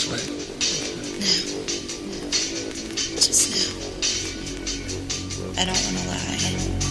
Which way? Now. Just now. I don't want to lie.